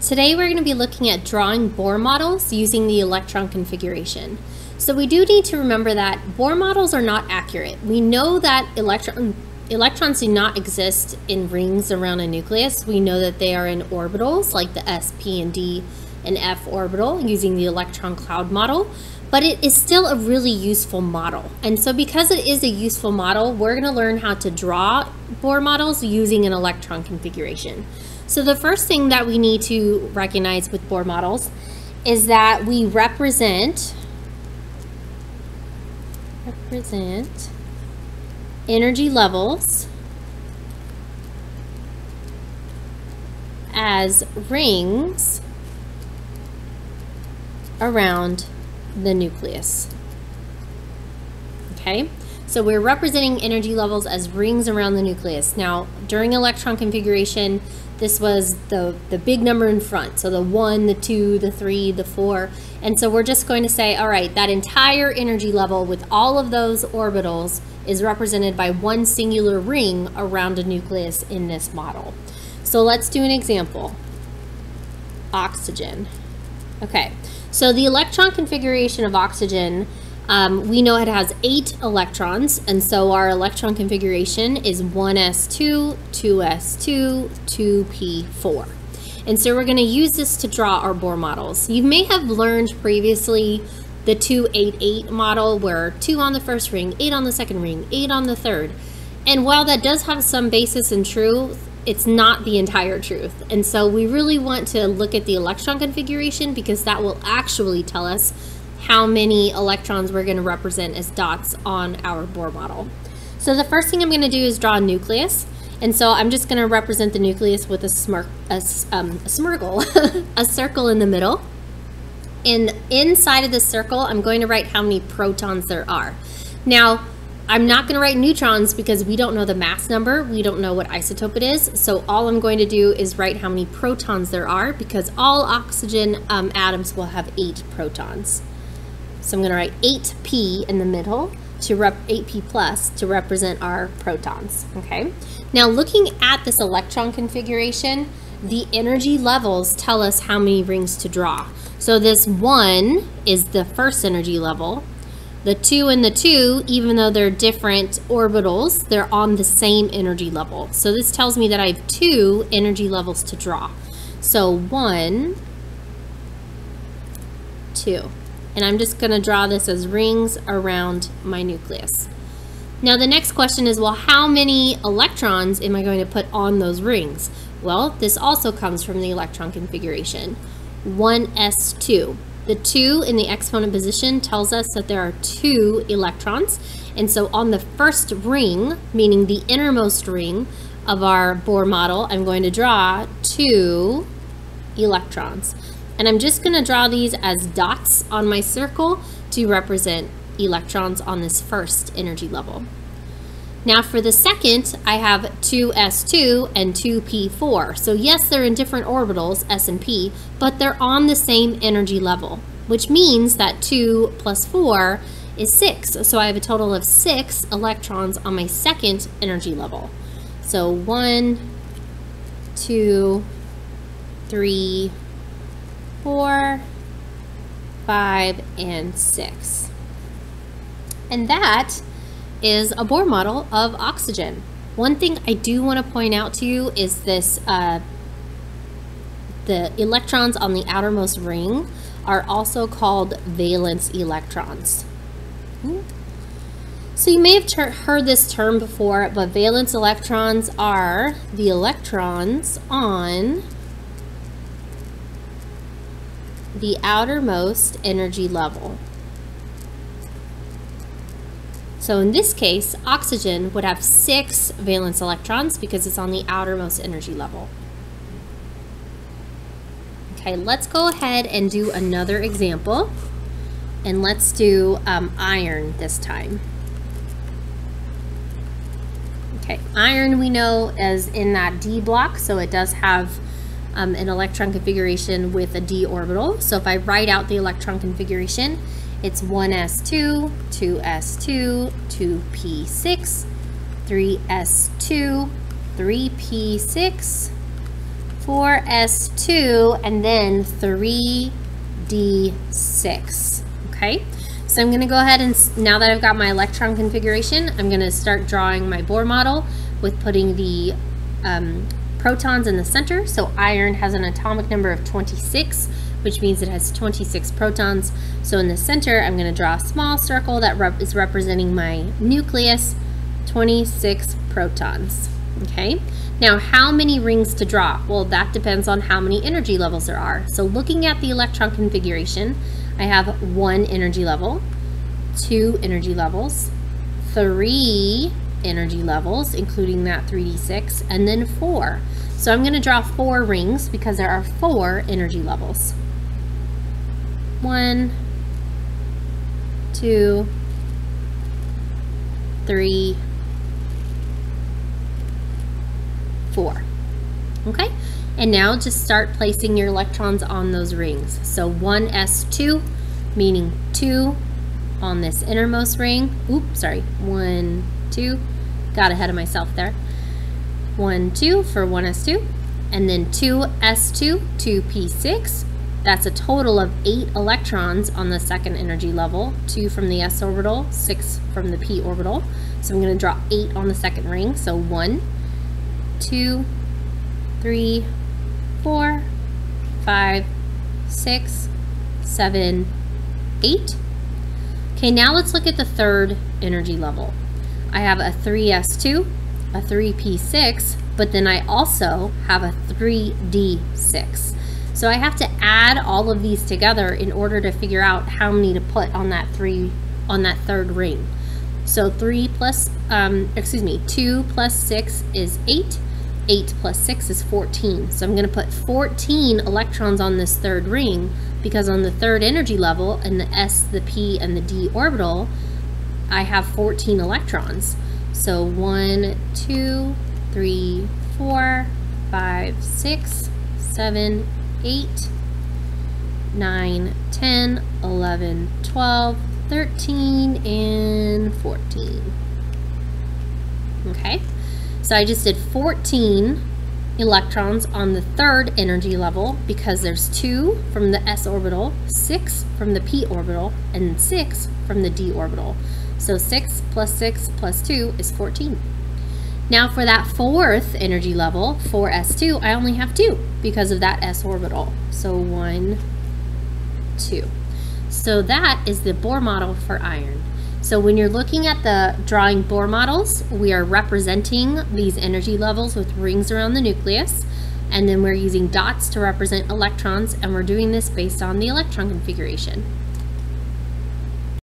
Today we're going to be looking at drawing Bohr models using the electron configuration. So we do need to remember that Bohr models are not accurate. We know that electron, electrons do not exist in rings around a nucleus. We know that they are in orbitals like the s, p, and d and f orbital using the electron cloud model, but it is still a really useful model. And so because it is a useful model, we're going to learn how to draw Bohr models using an electron configuration. So the first thing that we need to recognize with Bohr models is that we represent represent energy levels as rings around the nucleus. Okay, so we're representing energy levels as rings around the nucleus. Now, during electron configuration, this was the, the big number in front. So the one, the two, the three, the four. And so we're just going to say, all right, that entire energy level with all of those orbitals is represented by one singular ring around a nucleus in this model. So let's do an example. Oxygen. Okay, so the electron configuration of oxygen um, we know it has eight electrons, and so our electron configuration is 1s2, 2s2, 2p4. And so we're going to use this to draw our Bohr models. You may have learned previously the 288 model where 2 on the first ring, 8 on the second ring, 8 on the third. And while that does have some basis in truth, it's not the entire truth. And so we really want to look at the electron configuration because that will actually tell us how many electrons we're going to represent as dots on our Bohr model. So the first thing I'm going to do is draw a nucleus. And so I'm just going to represent the nucleus with a, smirk, a, um, a smirgle, a circle in the middle. And inside of the circle, I'm going to write how many protons there are. Now, I'm not going to write neutrons because we don't know the mass number. We don't know what isotope it is. So all I'm going to do is write how many protons there are because all oxygen um, atoms will have eight protons. So I'm going to write 8p in the middle to rep 8p plus to represent our protons, okay? Now looking at this electron configuration, the energy levels tell us how many rings to draw. So this one is the first energy level. The two and the two, even though they're different orbitals, they're on the same energy level. So this tells me that I have two energy levels to draw. So one, two and I'm just going to draw this as rings around my nucleus. Now the next question is, well, how many electrons am I going to put on those rings? Well, this also comes from the electron configuration. 1s2. The 2 in the exponent position tells us that there are two electrons. And so on the first ring, meaning the innermost ring of our Bohr model, I'm going to draw two electrons. And I'm just going to draw these as dots on my circle to represent electrons on this first energy level. Now for the second, I have 2s2 and 2p4. So yes, they're in different orbitals, s and p, but they're on the same energy level, which means that 2 plus 4 is 6. So I have a total of 6 electrons on my second energy level. So 1, 2, 3, four, five, and six. And that is a Bohr model of oxygen. One thing I do want to point out to you is this, uh, the electrons on the outermost ring are also called valence electrons. So you may have heard this term before, but valence electrons are the electrons on the outermost energy level. So in this case, oxygen would have six valence electrons because it's on the outermost energy level. Okay, let's go ahead and do another example. And let's do um, iron this time. Okay, iron we know is in that D block, so it does have um, an electron configuration with a d orbital. So if I write out the electron configuration, it's 1s2, 2s2, 2p6, 3s2, 3p6, 4s2, and then 3d6. Okay, so I'm going to go ahead and now that I've got my electron configuration, I'm going to start drawing my Bohr model with putting the um, protons in the center. So iron has an atomic number of 26, which means it has 26 protons. So in the center, I'm going to draw a small circle that rep is representing my nucleus, 26 protons. Okay, now how many rings to draw? Well, that depends on how many energy levels there are. So looking at the electron configuration, I have one energy level, two energy levels, three energy levels, including that 3d6, and then four. So I'm going to draw four rings because there are four energy levels. One, two, three, four. Okay, and now just start placing your electrons on those rings. So 1s2, meaning 2 on this innermost ring. Oops, sorry, 1, 2, got ahead of myself there. 1, 2 for 1s2, and then 2s2, 2p6. That's a total of 8 electrons on the second energy level, 2 from the s orbital, 6 from the p orbital. So I'm going to draw 8 on the second ring, so 1, 2, 3, 4, 5, 6, 7, 8. Okay, now let's look at the third energy level. I have a 3s2, a 3p6, but then I also have a 3d6. So I have to add all of these together in order to figure out how many to put on that three on that third ring. So 3 plus, um, excuse me, 2 plus 6 is 8. 8 plus 6 is 14. So I'm going to put 14 electrons on this third ring because on the third energy level in the s, the p, and the d orbital, I have 14 electrons. So 1, 2, 3, 4, 5, 6, 7, 8, 9, 10, 11, 12, 13, and 14. Okay, so I just did 14 electrons on the third energy level because there's two from the s orbital, six from the p orbital, and six from the d orbital. So 6 plus 6 plus 2 is 14. Now for that fourth energy level, 4s2, I only have 2 because of that s orbital. So 1, 2. So that is the Bohr model for iron. So when you're looking at the drawing Bohr models, we are representing these energy levels with rings around the nucleus, and then we're using dots to represent electrons, and we're doing this based on the electron configuration.